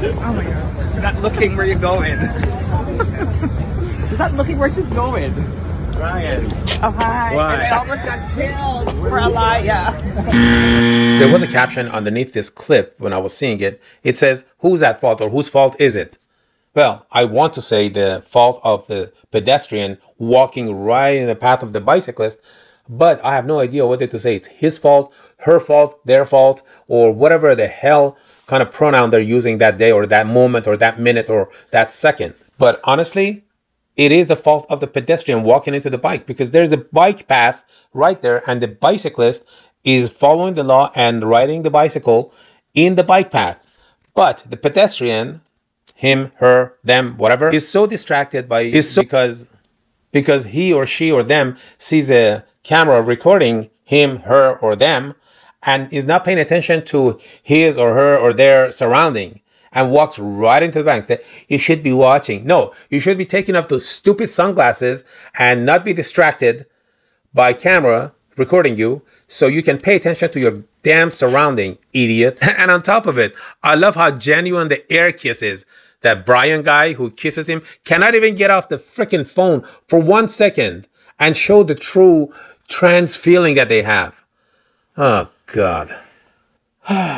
Oh my god. You're not looking where you're going. She's not looking where she's going. Ryan. Oh hi. Why? I almost got killed for a lie. Yeah. There was a caption underneath this clip when I was seeing it. It says, Who's at fault or whose fault is it? Well, I want to say the fault of the pedestrian walking right in the path of the bicyclist, but I have no idea whether to say it's his fault, her fault, their fault, or whatever the hell kind of pronoun they're using that day or that moment or that minute or that second. But honestly, it is the fault of the pedestrian walking into the bike because there's a bike path right there and the bicyclist is following the law and riding the bicycle in the bike path. But the pedestrian, him, her, them, whatever, is so distracted by is so because because he or she or them sees a camera recording him, her, or them and is not paying attention to his or her or their surrounding and walks right into the bank that you should be watching. No, you should be taking off those stupid sunglasses and not be distracted by camera recording you so you can pay attention to your damn surrounding, idiot. and on top of it, I love how genuine the air kiss is. That Brian guy who kisses him cannot even get off the freaking phone for one second and show the true trans feeling that they have. Oh, God.